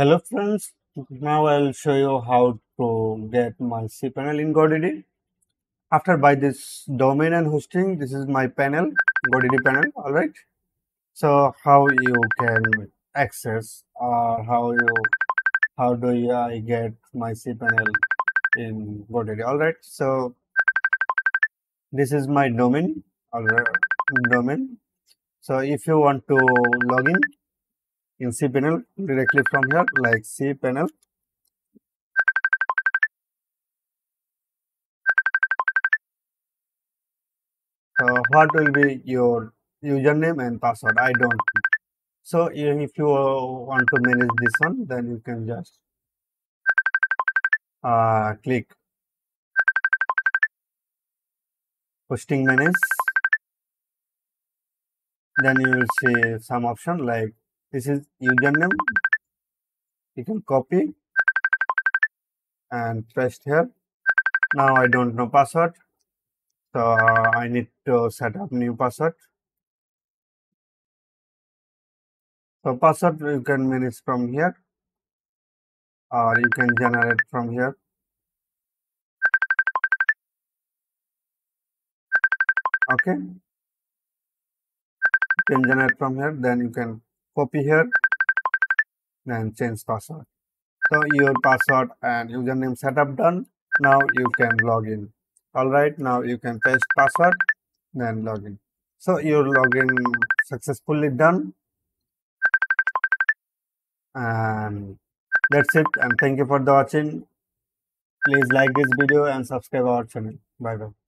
Hello friends, now I'll show you how to get my cPanel in GoDaddy. After buy this domain and hosting, this is my panel, GoDaddy panel, alright. So how you can access or how you how do you, I get my cPanel in GoDaddy, alright. So this is my domain, alright, domain. So if you want to log in in cPanel directly from here like cPanel. So what will be your username and password? I don't know. So if you want to manage this one, then you can just uh, click hosting manage. Then you will see some option like this is username. You can copy and paste here. Now i don't know password so i need to set up new password. So password you can manage from here or you can generate from here. Okay. You can generate from here then you can copy here then change password. So your password and username setup done. Now you can log in. All right now you can paste password then login so your login successfully done. And that's it and thank you for the watching. Please like this video and subscribe our channel. Bye bye